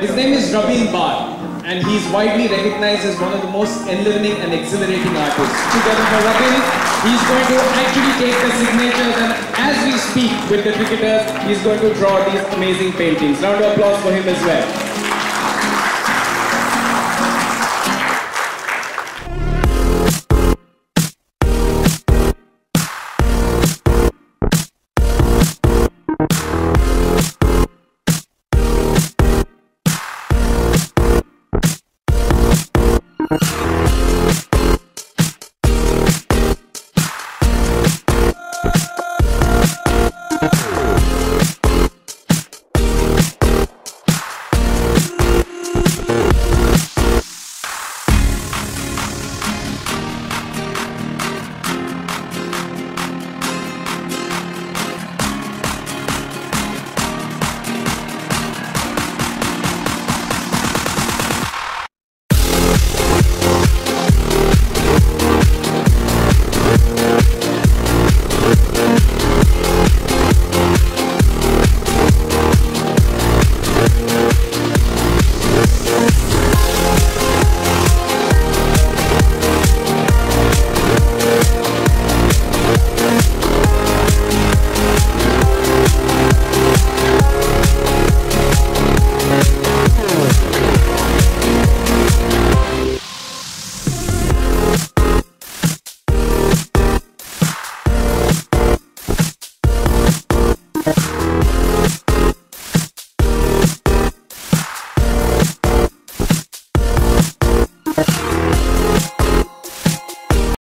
His name is Rabin Bar, and he's widely recognized as one of the most enlivening and exhilarating artists. Together for Rabin, he's going to actually take the signatures, and as we speak with the cricketers, he's going to draw these amazing paintings. Round of applause for him as well.